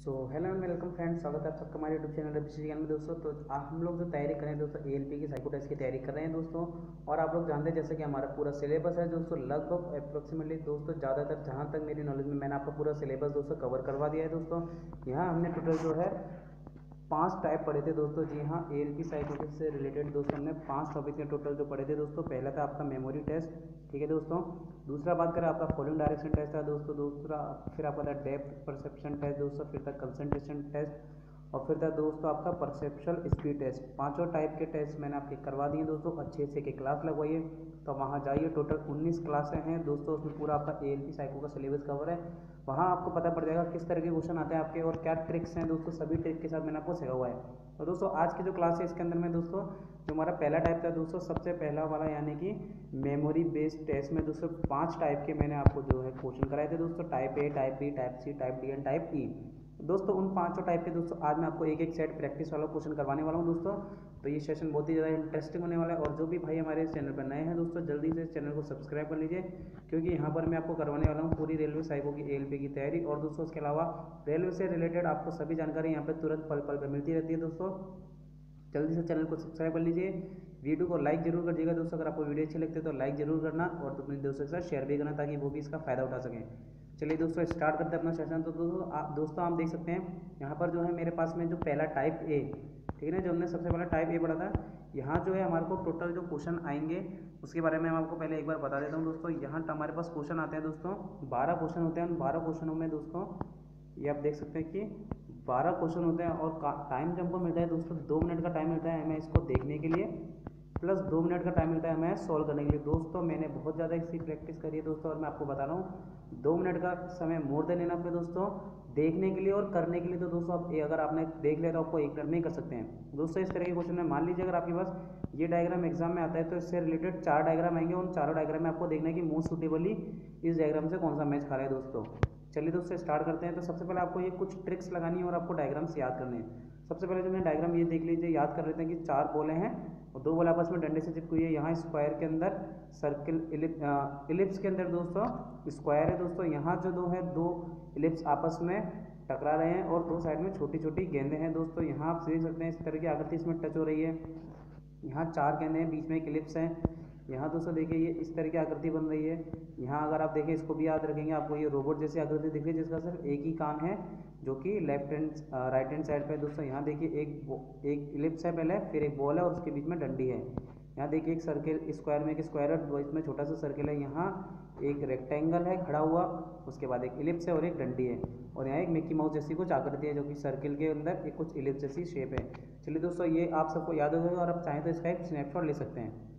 So hello and welcome friends स्वागत है आप सबका हमारे यूट्यूब चैनल रबी ज्ञान में दोस्तों तो आप हम लोग जो तैयारी कर रहे हैं दोस्तों ए की साइको टेस्ट की तैयारी कर रहे हैं दोस्तों, और आप लोग जानते हैं जैसे कि हमारा पूरा सिलेबस है दोस्तों, लगभग अप्रोक्सीमेटली दोस्तों, ज़्यादातर जहाँ तक मेरी नॉलेज में मैंने आपका पूरा सिलेबस दोस्तों कवर करवा दिया है दोस्तों। यहाँ हमने टोटल जो है पाँच टाइप पढ़े थे दोस्तों। जी हाँ ए एल से रिलेटेड दोस्तों हमने पाँच टॉपिक के टोटल जो पढ़े थे दोस्तों। पहला था आपका मेमोरी टेस्ट ठीक है दोस्तों? दूसरा बात करें, आपका फॉलोइंग डायरेक्शन टेस्ट था दोस्तों। दूसरा, फिर आपका था डेप्थ परसेप्शन टेस्ट दोस्तों। फिर था कंसनट्रेशन टेस्ट और फिर था दोस्तों आपका परसेप्शल स्पीड टेस्ट पाँचों टाइप के टेस्ट मैंने आपके करवा दिए दोस्तों। अच्छे से के क्लास लगवाइए। तो वहाँ जाइए। टोटल 19 क्लासें हैं। दोस्तों, उसमें पूरा आपका ए एल पी साइको का सिलेबस कवर है। वहाँ आपको पता पड़ जाएगा किस तरह के क्वेश्चन आते हैं आपके और क्या ट्रिक्स हैं दोस्तों। सभी ट्रिक के साथ मैंने आपको सिखा हुआ है। तो दोस्तों, आज की जो क्लास है, इसके अंदर में दोस्तों, जो हमारा पहला टाइप था दोस्तों, सबसे पहला वाला यानी कि मेमोरी बेस्ड टेस्ट में दोस्तों, पाँच टाइप के मैंने आपको जो है क्वेश्चन कराए थे दोस्तों। Type A type B type C type D and type E दोस्तों, उन पाँचों टाइप के दोस्तों, आज मैं आपको एक एक सेट प्रैक्टिस वाला क्वेश्चन करवाने वाला हूँ दोस्तों। तो ये सेशन बहुत ही ज़्यादा इंटरेस्टिंग होने वाला है और जो भी भाई हमारे चैनल पर नए हैं दोस्तों, जल्दी से चैनल को सब्सक्राइब कर लीजिए, क्योंकि यहाँ पर मैं आपको करवाने वाला हूँ पूरी रेलवे साइबो की ए की तैयारी। और दोस्तों उसके अलावा रेलवे से रिलेटेड आपको सभी जानकारी यहाँ पर तुरंत पल पल पर मिलती रहती है दोस्तों। जल्दी से चैनल को सब्सक्राइब कर लीजिए। वीडियो को लाइक ज़रूर कर दीजिएगा दोस्तों, अगर आपको वीडियो अच्छी लगती है तो लाइक ज़रूर करना और अपने दोस्तों के साथ शेयर भी करना ताकि वो भी इसका फ़ायदा उठा सकें। चलिए दोस्तों स्टार्ट करते हैं अपना सेशन तो दोस्तों, आप दोस्तों, आप देख सकते हैं, यहाँ पर जो है मेरे पास में जो पहला टाइप ए ठीक है ना, जो हमने सबसे पहला टाइप ए पढ़ा था, यहाँ जो है हमारे को टोटल जो क्वेश्चन आएँगे, उसके बारे में मैं आपको पहले एक बार बता देता हूँ दोस्तों। यहाँ हमारे पास क्वेश्चन आते हैं दोस्तों, बारह क्वेश्चन होते हैं। उन बारह क्वेश्चनों में दोस्तों, ये आप देख सकते हैं कि बारह क्वेश्चन होते हैं और टाइम जब हमको मिलता है दोस्तों, दो मिनट का टाइम मिलता है हमें इसको देखने के लिए। प्लस दो मिनट का टाइम मिलता है हमें सॉल्व करने के लिए। दोस्तों, मैंने बहुत ज़्यादा इसकी प्रैक्टिस करी है दोस्तों, और मैं आपको बता रहा हूँ, दो मिनट का समय मोर देन इनफ है दोस्तों। देखने के लिए और करने के लिए तो दोस्तों, आप अगर आपने देख लिया तो आपको एक मिनट में कर सकते हैं। दोस्तों, इस तरह के क्वेश्चन में मान लीजिए अगर आपके पास ये डायग्राम एग्ज़ाम में आता है तो इससे रिलेटेड चार डायग्राम आएँगे। उन चारों डायग्राम में आपको देखना है कि मोस्ट सुटेबली इस डायग्राम से कौन सा मैच खा रहा है दोस्तों। चलिए दोस्तों स्टार्ट करते हैं। तो सबसे पहले आपको ये कुछ ट्रिक्स लगानी है और आपको डायग्राम्स याद करने हैं। सबसे पहले जो मैं डायग्राम ये देख लीजिए, याद कर लेते हैं कि चार बोले हैं। और दो बोल आपस में डंडे से चिपकी हुई है, यहाँ स्क्वायर के अंदर सर्किल इलिप इलिप्स के अंदर दोस्तों स्क्वायर है दोस्तों, यहाँ जो दो है, दो इलिप्स आपस में टकरा रहे हैं और दो साइड में छोटी छोटी गेंदे हैं दोस्तों, यहाँ आप देख सकते हैं इस तरह की आकृति इसमें टच हो रही है। यहाँ चार गेंदे हैं, बीच में एक इलिप्स है। यहाँ दोस्तों देखिए ये इस तरह की आकृति बन रही है। यहाँ अगर आप देखें इसको भी याद रखेंगे आपको, ये रोबोट जैसी आकृति दिख रही है, जिसका सिर्फ़ एक ही कान है, जो कि left hand right hand side पे दोस्तों। यहाँ देखिए एक एक इलिप्स है पहले, फिर एक बॉल है और उसके बीच में डंडी है। यहाँ देखिए एक सर्किल स्क्वायर में एक स्क्वायर है इसमें छोटा सा सर्किल है। यहाँ एक रेक्टेंगल है, खड़ा हुआ, उसके बाद एक इलिप्स है और एक डंडी है। और यहाँ एक मिक्की माउस जैसी कुछ आकृति है, जो कि सर्किल के अंदर एक कुछ इलिप्स जैसी शेप है। चलिए दोस्तों, ये आप सबको याद हो जाएगा और आप चाहें तो इसका एक स्नैपशॉट ले सकते हैं।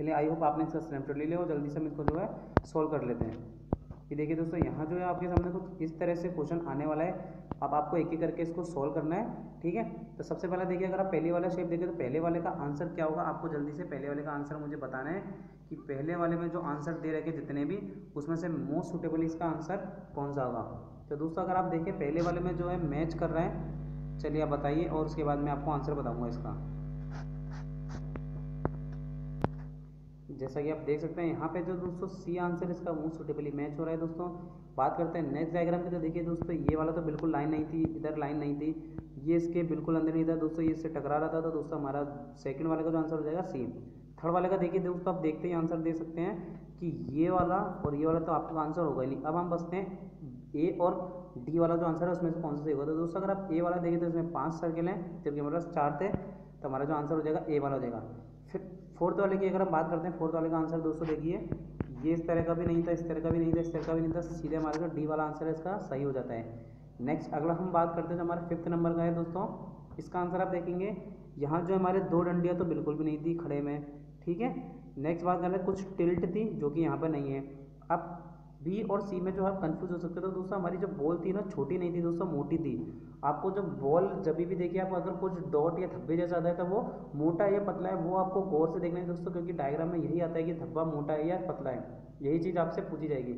चलिए आई होप आपने इसका स्नैपशॉट ले लिया और जल्दी से हम इसको जो है सॉल्व कर लेते हैं। ये देखिए दोस्तों, यहाँ जो है आपके सामने कुछ इस तरह से क्वेश्चन आने वाला है। अब आपको एक एक करके इसको सॉल्व करना है, ठीक है? तो सबसे पहले देखिए, अगर आप पहले वाला शेप देखें तो पहले वाले का आंसर क्या होगा? आपको जल्दी से पहले वाले का आंसर मुझे बताना है कि पहले वाले में जो आंसर दे रखे जितने भी, उसमें से मोस्ट सुटेबल इसका आंसर कौन सा होगा? तो दोस्तों, अगर आप देखें, पहले वाले में जो है मैच कर रहे हैं, चलिए आप बताइए और उसके बाद मैं आपको आंसर बताऊँगा इसका। जैसा कि आप देख सकते हैं, यहाँ पे जो दोस्तों सी आंसर इसका मोस्ट सुटेबली मैच हो रहा है दोस्तों। बात करते हैं नेक्स्ट डायग्राम की तो देखिए दोस्तों, ये वाला तो बिल्कुल लाइन नहीं थी, इधर लाइन नहीं थी। ये इसके बिल्कुल अंदर नहीं था दोस्तों, ये इससे टकरा रहा था तो दोस्तों हमारा सेकंड वाले का जो आंसर हो जाएगा सी थर्ड वाले का देखिए दोस्तों, आप देखते ही आंसर दे सकते हैं कि ये वाला और ये वाला तो आपका आंसर होगा ही नहीं। अब हम बसते हैं ए और डी वाला जो आंसर है, उसमें से कौन सा सही होगा? तो दोस्तों, अगर आप ए वाला देखें तो इसमें पाँच सर्किल हैं, जबकि हमारे पास चार थे तो हमारा जो आंसर हो जाएगा ए वाला हो जाएगा। फिर फोर्थ वाले की अगर हम बात करते हैं, फोर्थ वाले का आंसर दोस्तों देखिए, ये इस तरह का भी नहीं था, इस तरह का भी नहीं था, इस तरह का भी नहीं था, सीधे हमारे डी वाला आंसर है, इसका सही हो जाता है। नेक्स्ट अगला हम बात करते हैं जो हमारे फिफ्थ नंबर का है दोस्तों, इसका आंसर आप देखेंगे, यहाँ जो हमारे दो डंडियाँ तो बिल्कुल भी नहीं थी खड़े में, ठीक है? नेक्स्ट बात कर रहे हैं, कुछ टिल्ट थी जो कि यहाँ पर नहीं है। अब बी और सी में जो आप कंफ्यूज हो सकते हो। तो दोस्तों, हमारी जो बॉल थी ना, छोटी नहीं थी दोस्तों, मोटी थी। आपको जब बॉल जब भी देखिए, आप अगर कुछ डॉट या धब्बे जैसा आता है तो वो मोटा या पतला है, वो आपको गौर से देखना है दोस्तों, क्योंकि डायग्राम में यही आता है कि धब्बा मोटा है या पतला है। यही चीज़ आपसे पूछी जाएगी।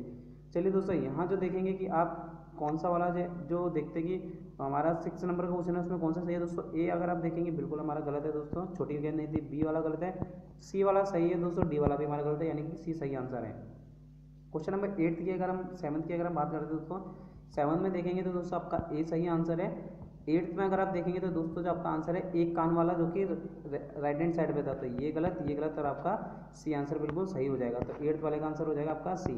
चलिए दोस्तों, यहाँ जो देखेंगे कि आप कौन सा वाला जो देखते कि हमारा सिक्स नंबर का क्वेश्चन है, उसमें कौन सा सही है दोस्तों? ए अगर आप देखेंगे, बिल्कुल हमारा गलत है दोस्तों, छोटी गेंद नहीं थी बी वाला गलत है सी वाला सही है दोस्तों डी वाला भी हमारा गलत है, यानी कि सी सही आंसर है। क्वेश्चन नंबर एट्थ की अगर हम सेवन्थ की अगर हम बात करते हैं दोस्तों सेवन में देखेंगे तो दोस्तों आपका ए सही आंसर है। एट्थ में अगर आप देखेंगे तो दोस्तों जो आपका आंसर है, एक कान वाला जो कि राइट हैंड साइड पे था तो ये गलत ये गलत और आपका सी आंसर बिल्कुल सही हो जाएगा। तो एट्थ वाले का आंसर हो जाएगा आपका सी।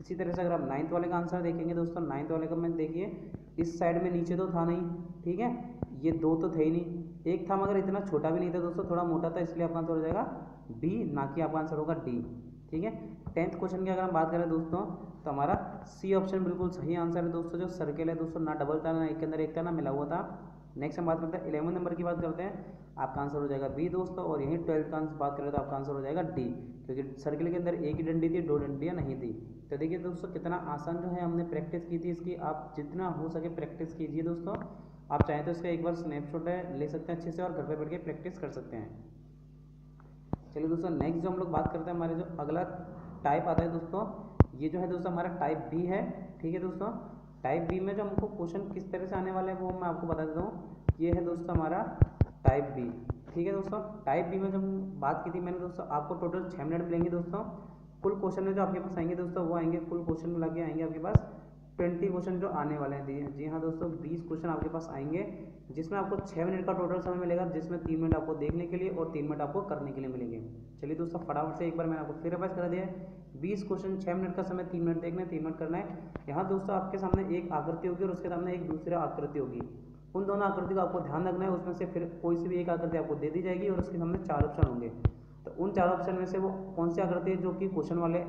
इसी तरह से अगर आप नाइन्थ वाले का आंसर देखेंगे दोस्तों, नाइन्थ वाले का में देखिए, इस साइड में नीचे तो था नहीं, ठीक है? ये दो तो थे ही नहीं। एक था मगर इतना छोटा भी नहीं था दोस्तों, थोड़ा मोटा था, इसलिए आपका आंसर हो जाएगा बी, ना कि आपका आंसर होगा डी, ठीक है? टेंथ क्वेश्चन की अगर हम बात करें दोस्तों तो हमारा सी ऑप्शन बिल्कुल सही आंसर है दोस्तों, जो सर्किल है दोस्तों, ना डबल था ना एक के अंदर एक था ना मिला हुआ था। नेक्स्ट हम बात करते हैं इलेवन नंबर की बात करते हैं। आपका आंसर हो जाएगा बी दोस्तों, और यहीं ट्वेल्थ का आंसर बात करें तो आपका आंसर हो जाएगा डी क्योंकि सर्किल के अंदर एक ही डंडी थी, दो डंडियाँ नहीं थी। तो देखिए दोस्तों, कितना आसान जो है हमने प्रैक्टिस की थी इसकी। आप जितना हो सके प्रैक्टिस कीजिए दोस्तों। आप चाहें तो इसका एक बार स्नैपशॉट ले सकते हैं अच्छे से, और घर पर बैठ के प्रैक्टिस कर सकते हैं। चलिए दोस्तों नेक्स्ट जो हम लोग बात करते हैं, हमारे जो अगला टाइप आता है दोस्तों। ये जो है दोस्तों हमारा टाइप बी है, ठीक है दोस्तों? टाइप बी में जो हमको क्वेश्चन किस तरह से आने वाले हैं वो मैं आपको बता देता हूँ। ये है दोस्तों हमारा टाइप बी ठीक है दोस्तों? टाइप बी में जो बात की थी मैंने दोस्तों, आपको टोटल छः मिनट मिलेंगे दोस्तों। कुल क्वेश्चन में जो आपके पास आएँगे दोस्तों, वो आएँगे कुल क्वेश्चन में लगे आएँगे आपके पास। ट्वेंटी क्वेश्चन जो आने वाले हैं। जी हाँ दोस्तों, बीस क्वेश्चन आपके पास आएँगे, जिसमें आपको छः मिनट का टोटल समय मिलेगा, जिसमें तीन मिनट आपको देखने के लिए और तीन मिनट आपको करने के लिए मिलेंगे। चलिए दोस्तों, फटाफट से एक बार मैंने आपको फिर रिवाइज कर दिया बीस क्वेश्चन छः मिनट का समय, तीन मिनट देखना है, तीन मिनट करना है। यहाँ दोस्तों आपके सामने एक आकृति होगी और उसके सामने एक दूसरी आकृति होगी। उन दोनों आकृति को आपको ध्यान रखना है, उसमें से फिर कोई सी भी एक आकृति आपको दे दी जाएगी और उसके सामने चार ऑप्शन होंगे। तो उन चार ऑप्शन में से वो कौन सी आकृति है जो कि क्वेश्चन वाले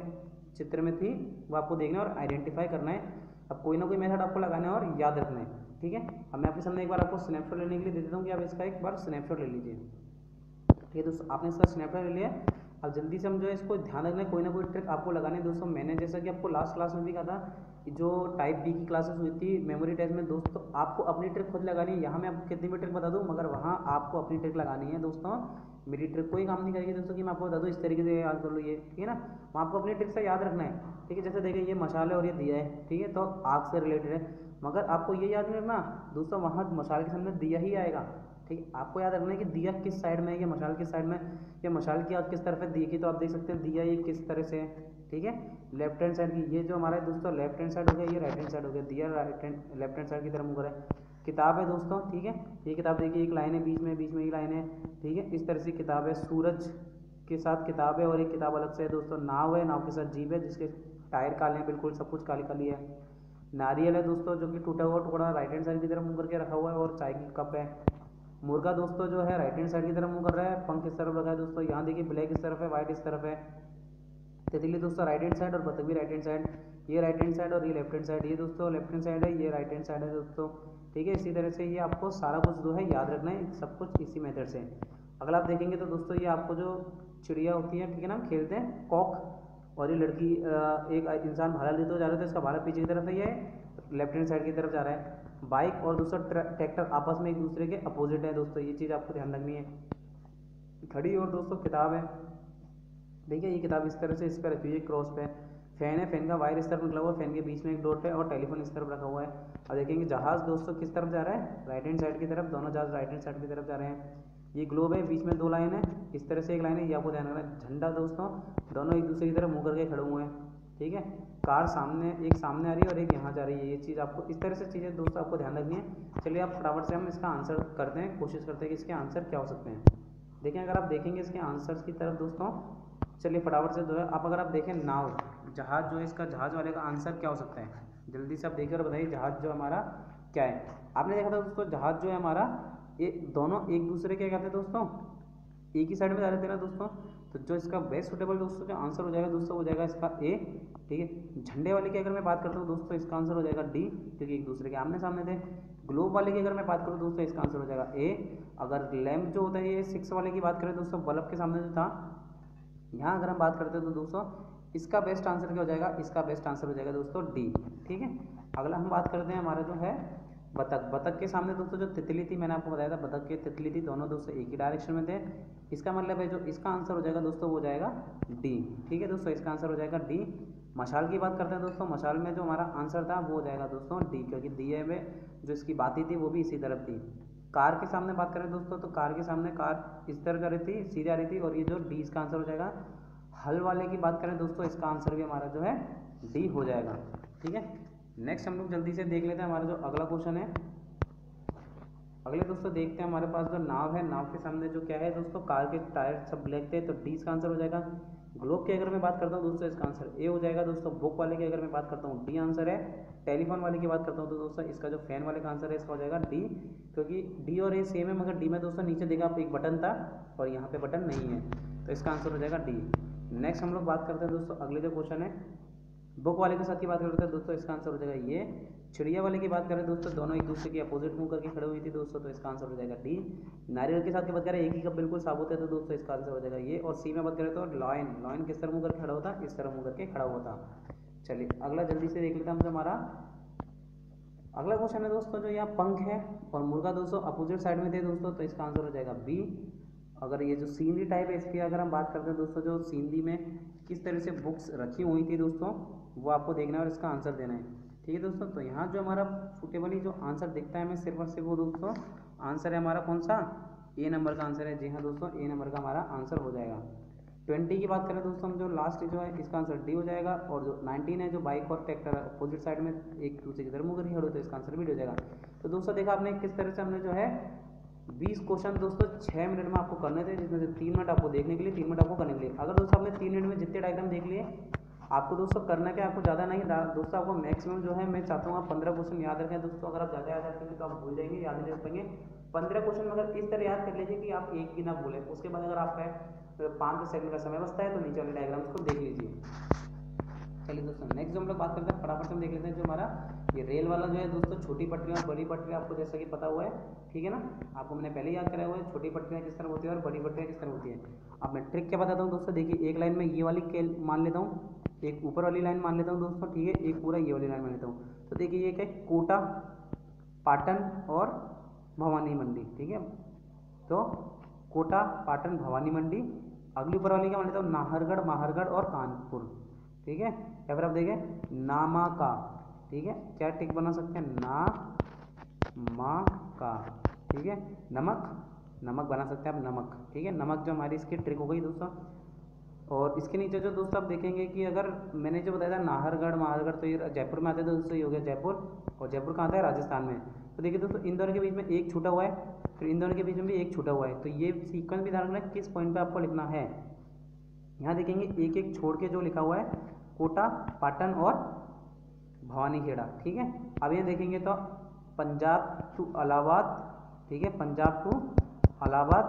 चित्र में थी, वो आपको देखना है और आइडेंटिफाई करना है। अब कोई ना कोई मेथड आपको लगाना है और याद रखना है, ठीक है? अब मैं आपके सामने एक बार आपको स्नैपशॉट लेने के लिए दे देता हूँ कि आप इसका एक बार स्नैपशॉट ले लीजिए। ठीक है दोस्तों, आपने इसका स्नैपशॉट ले लिया अब जल्दी से हम जो है इसको ध्यान रखना कोई ना कोई ट्रिक आपको लगाने दोस्तों, मैंने जैसा कि आपको लास्ट क्लास में भी कहा था कि जो टाइप बी की क्लासेस हुई थी मेमोरी टेस्ट में, दोस्तों, आपको अपनी ट्रिक खुद लगानी है। यहाँ मैं आपको कितनी भी ट्रिक बता दूँ, मगर वहाँ आपको अपनी ट्रिक लगानी है, दोस्तों। मेरी ट्रिक कोई काम नहीं करेगी, दोस्तों, कि मैं आपको बता दूँ, इस तरीके से याद कर लो ये, ठीक है ना? वहाँ आपको अपनी ट्रिक से याद रखना है, ठीक है? जैसे देखें ये मसाल और ये दिया है, ठीक है? तो आग से रिलेटेड है। मगर आपको ये याद नहीं रखना, दोस्तों, वहाँ मसाल के सामने दिया ही आएगा। ठीक? है आपको याद रखना है कि दिया किस साइड में है? या मशाल किस साइड में या मशाल की आग किस तरफ़ है? दिए की तो आप देख सकते हैं, दिया ये किस तरह से है, ठीक है? लेफ़्ट हैंड साइड की, ये जो हमारा है दोस्तों लेफ़्ट हैंड साइड हो गया, ये राइट हैंड साइड हो गया, दिया right hand left hand side की तरफ़ मुँह है किताब है दोस्तों, ठीक है? ये किताब देखिए, एक लाइन है, बीच में बीच में एक लाइन है, ठीक है? इस तरह से किताब है, सूरज के साथ किताब है और एक किताब अलग से है दोस्तों, नाव है, नाव के साथ जीप है, जिसके टायर काले हैं, बिल्कुल सब कुछ काली काली है। नारियल है दोस्तों, जो कि टूटा हुआ टुकड़ा राइट हैंड साइड की तरफ़ मुँह करके रखा हुआ है और चाय की कप है। मुर्गा दोस्तों जो है राइट हैंड साइड की तरफ़ मुँह कर रहा है, पंख इस तरफ़ रखा है दोस्तों, यहाँ देखिए ब्लैक इस तरफ़ है व्हाइट इस तरफ़ है। तितली दोस्तों राइट हैंड साइड और बतख भी राइट हैंड साइड ये राइट हैंड साइड और ये लेफ़्ट हैंड साइड ये दोस्तों लेफ़्ट हैंड साइड है, ये राइट हैंड साइड है दोस्तों। ठीक है, इसी तरह से ये आपको सारा कुछ जो है याद रखना है, सब कुछ इसी मेथड से। अगर आप देखेंगे तो दोस्तों ये आपको जो चिड़िया होती है, ठीक है ना, खेलते हैं कॉक और ये लड़की एक इंसान भाला लेते हुए जा रहे थे, इसका भाला पीछे की तरफ़ है, ये लेफ़्ट हैंड साइड की तरफ़ जा रहा है। बाइक और दूसरा ट्रैक्टर आपस में एक दूसरे के अपोजिट है दोस्तों, ये चीज़ आपको ध्यान रखनी है। घड़ी और दोस्तों, किताब है। देखिए, ये किताब इस तरह से, इस पर रखी हुई है क्रॉस पे। फ़ैन है फ़ैन का वायर इस तरफ़ निकला हुआ है फ़ैन के बीच में एक डोट है और टेलीफोन इस तरफ़ रखा हुआ है। और देखेंगे, जहाज़ दोस्तों किस तरफ़ जा रहा है? राइट हैंड साइड की तरफ़, दोनों जहाज़ राइट हैंड साइड की तरफ़ जा रहे हैं। ये ग्लोब है, बीच में दो लाइन है। इस तरह से एक लाइन है, ये आपको ध्यान रखना है। झंडा दोस्तों, दोनों एक दूसरे की तरफ़ मुँह करके खड़े हुए हैं। ठीक है? कार सामने, एक सामने आ रही है और एक यहाँ जा रही है। ये चीज़ आपको, इस तरह से चीज़ें दोस्तों आपको ध्यान रखनी है। चलिए आप फटाफट से हम इसका आंसर करते हैं। कोशिश करते हैं कि इसके आंसर क्या हो सकते हैं। देखें अगर आप देखेंगे इसके आंसर्स की तरफ़ दोस्तों, चलिए फटाफट से जो है आप अगर आप देखें नाव जहाज़ जो है, इसका जहाज़ वाले का आंसर क्या हो सकता है? जल्दी से आप देखिए और बताइए जहाज़ जो हमारा क्या है। आपने देखा था दोस्तों, जहाज़ जो है हमारा, ये दोनों एक दूसरे क्या कहते हैं दोस्तों? एक ही साइड में जा रहे थे ना दोस्तों? तो जो इसका बेस्ट सुटेबल दोस्तों जो आंसर हो जाएगा दोस्तों हो जाएगा इसका ए ठीक है? झंडे वाले की अगर मैं बात करता हूँ दोस्तों, इसका आंसर हो जाएगा डी क्योंकि एक दूसरे के आमने सामने थे। ग्लोब वाले की अगर मैं बात करूँ दोस्तों, इसका आंसर हो जाएगा ए अगर लैम्प जो होता है, ये सिक्स वाले की बात करें दोस्तों बल्ब के सामने जो था, यहाँ अगर हम बात करते हैं तो दोस्तों, इसका बेस्ट आंसर क्या हो जाएगा? इसका बेस्ट आंसर हो जाएगा दोस्तों डी ठीक है? अगला हम बात करते हैं हमारा जो है बतख। बतख के सामने दोस्तों जो तितली थी, मैंने आपको बताया था, बतख के तितली थी, दोनों दोस्तों एक ही डायरेक्शन में थे। इसका मतलब है जो, इसका आंसर हो जाएगा दोस्तों, वो जाएगा डी ठीक है दोस्तों, इसका आंसर हो जाएगा डी मशाल की बात करते हैं दोस्तों, मशाल में जो हमारा आंसर था, वो हो जाएगा दोस्तों डी क्योंकि दिए में जो इसकी बातें थी, वो भी इसी तरफ़ थी। कार के सामने बात करें दोस्तों तो कार के सामने कार इस तरह जा रही थी, सीधे आ रही थी, और ये जो डी इसका आंसर हो जाएगा। हल वाले की बात करें दोस्तों, इसका आंसर भी हमारा जो है डी हो जाएगा। ठीक है? नेक्स्ट हम लोग जल्दी से देख लेते हैं हमारा जो अगला क्वेश्चन है। अगले दोस्तों देखते हैं हमारे पास जो नाव है, नाव के सामने जो क्या है दोस्तों, कार के टायर सब ब्लैक थे तो डी इसका आंसर हो जाएगा। ग्लोब की अगर मैं बात करता हूँ दोस्तों, इसका आंसर ए हो जाएगा दोस्तों। बुक वाले की अगर मैं बात करता हूँ डी आंसर है। टेलीफोन वाले की बात करता हूँ तो दोस्तों, इसका जो फ़ैन वाले का आंसर है, इसका हो जाएगा डी क्योंकि डी और ए सेम है, मगर डी में दोस्तों नीचे देखा आप एक बटन था और यहाँ पे बटन नहीं है। तो इसका आंसर हो जाएगा डी नेक्स्ट हम लोग बात करते हैं दोस्तों, अगले जो क्वेश्चन है बुक वाले के साथ की बात करते हैं दोस्तों इसका आंसर हो जाएगा ये। चिड़िया वाले की बात करें दोस्तों, दोनों एक दूसरे के अपोजिट मुँह करके खड़े हुई थी दोस्तों तो इसका आंसर हो जाएगा डी नारियल के साथ की बात करें, एक ही कप बिल्कुल साबुत है तो दोस्तों इसका आंसर हो जाएगा ये। और सी में बात करें तो लॉयन लॉयन किस तरह मुँह करके खड़ा होता, इस तरह मुँह करके खड़ा हुआ था चलिए, अगला जल्दी से देख लेते हैं हमारा। अगला क्वेश्चन है दोस्तों, जो यहाँ पंख है और मुर्गा दोस्तों अपोजिट साइड में थे दोस्तों तो इसका आंसर हो जाएगा बी अगर ये जो सीनरी टाइप है, इसकी अगर हम बात करते हैं दोस्तों, जो सीनरी में किस तरह से बुक्स रखी हुई थी दोस्तों वो आपको देखना है और इसका आंसर देना है। ठीक है दोस्तों तो यहाँ जो हमारा सुटेबली जो आंसर दिखता है हमें सिर्फ़ और सिर्फ़ वो दोस्तों आंसर है हमारा कौन सा? ए नंबर का आंसर है। जी हाँ दोस्तों ए नंबर का हमारा आंसर हो जाएगा। ट्वेंटी की बात करें दोस्तों, हम जो लास्ट जो है, इसका आंसर डी हो जाएगा और जो नाइनटीन है, जो बाइक और ट्रैक्टर है अपोजिट साइड में एक दूसरे की तरफ़ मुकर खड़े तो इसका आंसर भी हो जाएगा। तो दोस्तों, देखा आपने किस तरह से हमने जो है, बीस क्वेश्चन दोस्तों छः मिनट में आपको करने थे, जिसमें से तीन मिनट आपको देखने के लिए, तीन मिनट आपको करने के लिए। अगर दोस्तों आपने तीन मिनट में जितने डायग्राम देख लिए आपको दोस्तों करना क्या आपको ज़्यादा नहीं दोस्तों आपको मैक्सिमम जो है, मैं चाहता हूँ आप पंद्रह क्वेश्चन याद रखें। दोस्तों अगर आप ज़्यादा याद रखेंगे तो आप भूल जाएँगे, याद नहीं रख पाएँगे। पंद्रह क्वेश्चन अगर इस तरह याद कर लीजिए कि आप एक भी ना भूलें। उसके बाद अगर आपका पाँच सेकंड का समय बचता है तो नीचे वाले डायग्राम्स को देख लीजिए। चलिए दोस्तों नेक्स्ट जो हम लोग बात करते हैं, फटाफट से हम देख लेते हैं जो हमारा ये रेल वाला जो है दोस्तों छोटी पटरियाँ और बड़ी पटरियाँ आपको जैसा कि पता हुआ है, ठीक है ना? आपको मैंने पहले याद कराया हुआ है, छोटी पटरियाँ किस तरह होती है और बड़ी पटरियाँ किस तरह होती है। अब मैं ट्रिक क्या बताता हूँ दोस्तों देखिए एक लाइन में ये वाली मान लेता हूँ। एक ऊपर वाली लाइन मान लेता हूँ दोस्तों, ठीक है? एक पूरा ये वाली लाइन मान लेता हूँ। तो देखिए ये क्या है? कोटा, पाटन और भवानी मंडी, ठीक है? तो कोटा, पाटन, भवानी मंडी, अगली ऊपर वाली क्या मान लेता हूँ? नाहरगढ़, माहरगढ़ और कानपुर, ठीक है? या फिर आप देखें नामा का ठीक है? क्या टिक बना सकते हैं? ना मा का ठीक है? नमक नमक बना सकते हैं आप, नमक, ठीक है? नमक जो हमारी इसकी ट्रिक हो गई दोस्तों और इसके नीचे जो दोस्तों आप देखेंगे कि अगर मैंने जो बताया था नाहरगढ़, महारगढ़ तो ये जयपुर में आते हैं तो दोस्तों, ये हो गया जयपुर। और जयपुर कहाँ आता है? राजस्थान में। तो देखिए दोस्तों इन दोनों के बीच में एक छूटा हुआ है, फिर इन दोनों के बीच में भी एक छूटा हुआ है। तो ये सीक्वेंस भी ध्यान रखना किस पॉइंट पर आपको लिखना है। यहाँ देखेंगे एक एक छोड़ के जो लिखा हुआ है, कोटा, पाटन और भवानी खेड़ा ठीक है? अब यहाँ देखेंगे तो पंजाब टू अलाहाबाद, ठीक है? पंजाब टू अलाहाबाद,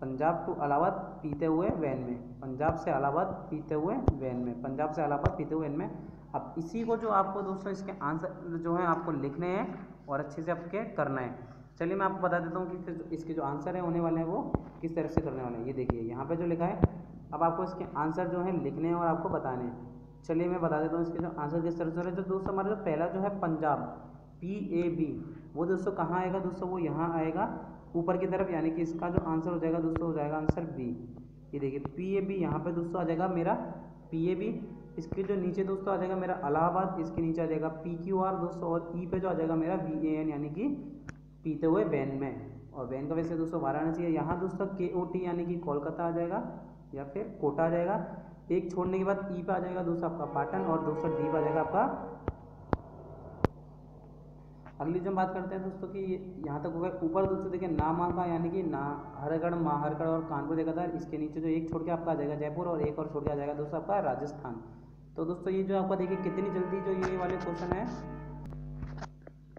पंजाब टू अलाहाबाद पीते हुए वैन में, पंजाब से अलाहाबाद पीते हुए वैन में, पंजाब से अलाहाबाद पीते हुए वैन में। अब इसी को जो आपको दोस्तों, इसके आंसर जो है, आपको लिखने हैं और अच्छे से आपके करना है। चलिए मैं आपको बता देता हूँ कि इसके जो आंसर है, होने वाले हैं वो किस तरह से करने वाले हैं। ये देखिए, यहाँ पे जो लिखा है, अब आपको इसके आंसर जो है, लिखने हैं और आपको बताने हैं। चलिए मैं बता देता हूँ इसके जो आंसर किस तरह से जो दोस्तों, हमारा जो पहला जो है, पंजाब पी ए बी वो दोस्तों कहाँ आएगा दोस्तों? वो यहाँ आएगा। ऊपर की तरफ़, यानी कि इसका जो आंसर हो जाएगा दोस्तों, हो जाएगा आंसर बी ये देखिए पी ए बी यहाँ पर दोस्तों आ जाएगा मेरा पी ए बी इसके जो नीचे दोस्तों आ जाएगा मेरा इलाहाबाद इसके नीचे आ जाएगा पी क्यू आर दोस्तों, और ई पे जो आ जाएगा मेरा वी ए एन यानी कि पीते हुए वैन में। और वैन का वैसे दोस्तों वाराणसी है। यहाँ दोस्तों के ओ टी यानी कि कोलकाता आ जाएगा, या फिर कोटा आ जाएगा। एक छोड़ने के बाद ई पे आ जाएगा दोस्तों आपका पाटन, और दोस्तों डी पे आ जाएगा आपका अगली जो हम बात करते हैं दोस्तों कि यहाँ तक हो गया ऊपर दोस्तों देखिए नामा का यानी कि ना, हरगढ़, माहरगढ़ और कानपुर देखा था इसके नीचे जो एक छोड़ के आपका आ जाएगा जयपुर और एक और छोड़ के आ जाएगा दोस्तों आपका राजस्थान। तो दोस्तों ये जो आपका देखिए कितनी जल्दी जो ये वाले क्वेश्चन है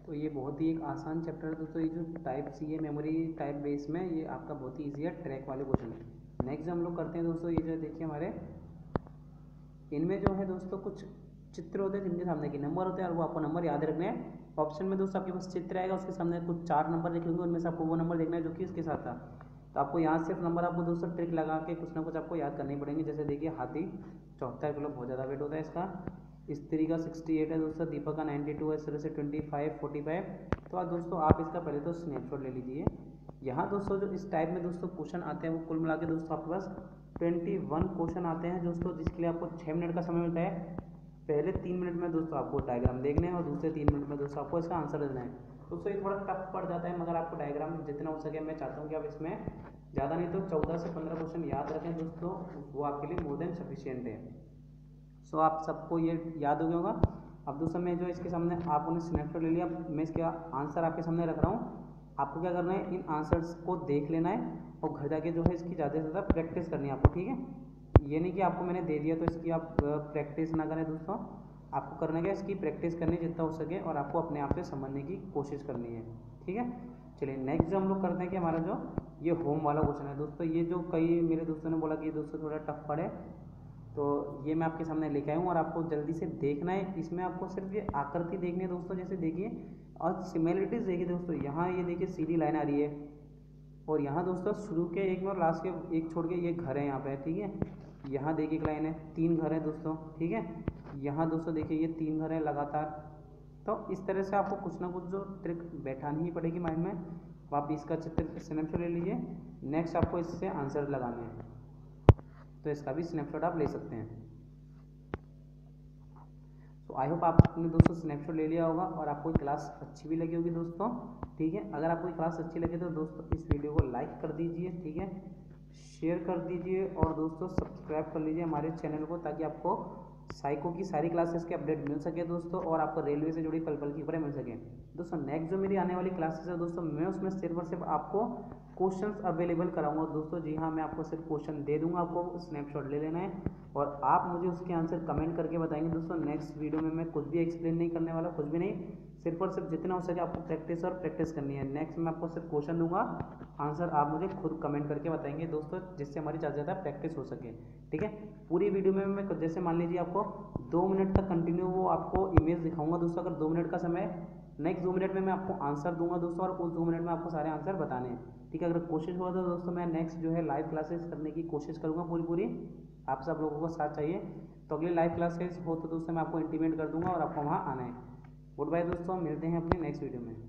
तो ये बहुत ही एक आसान चैप्टर है दोस्तों, ये जो टाइप सी है मेमोरी टाइप बेस में, ये आपका बहुत ही ईजी है ट्रैक वाले क्वेश्चन है नेक्स्ट हम लोग करते हैं दोस्तों ये जो देखिए हमारे, इनमें जो है दोस्तों कुछ चित्र होते हैं जिनके सामने की नंबर होते हैं और वो आपको नंबर याद रखने हैं। ऑप्शन में दोस्तों आपके पास चित्र आएगा, उसके सामने कुछ चार नंबर लिखे होंगे उनमें से आपको वो नंबर देखना है जो कि इसके साथ था। तो आपको यहाँ सिर्फ़ नंबर आपको दोस्तों ट्रिक लगा के कुछ ना कुछ आपको याद करनी पड़ेंगे। जैसे देखिए, हाथी चौहत्तर किलो, बहुत ज़्यादा वेट होता है इसका। स्त्री का सिक्सटी एट है दोस्तों, दीपक का नाइन्टी टू है, इस से ट्वेंटी फाइव फोर्टी फाइव तो आज दोस्तों आप इसका पहले तो स्नैपशॉट ले लीजिए। यहाँ दोस्तों जो इस टाइप में दोस्तों क्वेश्चन आते हैं, वो कुल मिला के दोस्तों आपके पास ट्वेंटी वन क्वेश्चन आते हैं दोस्तों, जिसके लिए आपको छः मिनट का समय मिलता है। पहले तीन मिनट में दोस्तों आपको डायग्राम देखने हैं और दूसरे तीन मिनट में दोस्तों आपको इसका आंसर देना है। दोस्तों, ये थोड़ा टफ पड़ जाता है, मगर आपको डायग्राम जितना हो सके, मैं चाहता हूँ कि आप इसमें ज़्यादा नहीं तो चौदह से पंद्रह क्वेश्चन याद रखें दोस्तों, वो आपके लिए मोर देन सफिशियंट है। सो आप सबको ये याद हो गया होगा। अब दोस्तों, मैं जो इसके सामने आप आपने स्नैपशॉट ले लिया। मैं इसके आंसर आपके सामने रख रहा हूँ। आपको क्या करना है? इन आंसर्स को देख लेना है और घर जाके जो है इसकी ज़्यादा से ज़्यादा प्रैक्टिस करनी है आपको, ठीक है? ये नहीं कि आपको मैंने दे दिया तो इसकी आप प्रैक्टिस ना करें दोस्तों। आपको करना क्या इसकी प्रैक्टिस करनी जितना हो सके और आपको अपने आप से समझने की कोशिश करनी है, ठीक है? चलिए नेक्स्ट जो हम लोग करते हैं कि हमारा जो, ये होम वाला क्वेश्चन है। दोस्तों, ये जो कई मेरे दोस्तों ने बोला कि ये दोस्तों थोड़ा टफ पड़े तो ये मैं आपके सामने लेके आया हूँ और आपको जल्दी से देखना है। इसमें आपको सिर्फ़ ये आकृति देखनी है दोस्तों, जैसे देखिए, और सिमिलरिटीज़ देखिए दोस्तों। यहाँ ये देखिए सीधी लाइन आ रही है और यहाँ दोस्तों शुरू के एक में और लास्ट के, एक छोड़ के ये घर है यहाँ पे, ठीक है? यहाँ देखिए एक लाइन है, तीन घर है दोस्तों, ठीक है? यहाँ दोस्तों देखिए, ये तीन घर है लगातार। तो इस तरह से आपको कुछ ना कुछ जो ट्रिक बैठानी ही पड़ेगी माइंड में तो आप इसका चित्र स्नैपशॉट ले लीजिए। नेक्स्ट आपको इससे आंसर लगाने हैं। तो इसका भी स्नैपशॉट आप ले सकते हैं। तो आई होप आपने दोस्तों स्नैपशॉट ले लिया होगा और आपको क्लास अच्छी भी लगी होगी दोस्तों, ठीक है? अगर आपको क्लास अच्छी लगे तो दोस्तों, इस वीडियो को लाइक कर दीजिए, ठीक है? शेयर कर दीजिए और दोस्तों सब्सक्राइब कर लीजिए हमारे चैनल को ताकि आपको साइको की सारी क्लासेस के अपडेट मिल सके दोस्तों और आपको रेलवे से जुड़ी पल पल की खबरें मिल सके। दोस्तों नेक्स्ट जो मेरी आने वाली क्लासेस है दोस्तों, मैं उसमें सिर्फ़ और सिर्फ़ आपको क्वेश्चंस अवेलेबल कराऊँगा दोस्तों। जी हाँ मैं आपको सिर्फ़ क्वेश्चन दे दूँगा, आपको स्नैपशॉट ले लेना है और आप मुझे उसके आंसर कमेंट करके बताएँगे। दोस्तों नेक्स्ट वीडियो में मैं कुछ भी एक्सप्लेन नहीं करने वाला, कुछ भी नहीं। सिर्फ़ और सिर्फ़ जितना हो सके आपको प्रैक्टिस और प्रैक्टिस करनी है। नेक्स्ट मैं आपको सिर्फ़ क्वेश्चन दूँगा। आंसर आप मुझे खुद कमेंट करके बताएँगे दोस्तों, जिससे हमारी ज़्यादा ज़्यादा प्रैक्टिस हो सके। ठीक है? पूरी वीडियो में मैं जैसे मान लीजिए आपको दो मिनट तक कंटिन्यू वो आपको इमेज दिखाऊँगा दोस्तों। अगर दो मिनट का समय नेक्स्ट दो मिनट में मैं आपको आंसर दूँगा दोस्तों और उस दो मिनट में आपको सारे आंसर बताने हैं। ठीक है? अगर कोशिश हुआ तो दोस्तों मैं नेक्स्ट जो है लाइव क्लासेस करने की कोशिश करूँगा पूरी पूरी। आप सब लोगों को साथ चाहिए। तो अगली लाइव क्लासेस हो तो दोस्तों मैं आपको इंटीमेट कर दूँगा और आपको वहाँ आना है। गुड बाय दोस्तों मिलते हैं अपने नेक्स्ट वीडियो में।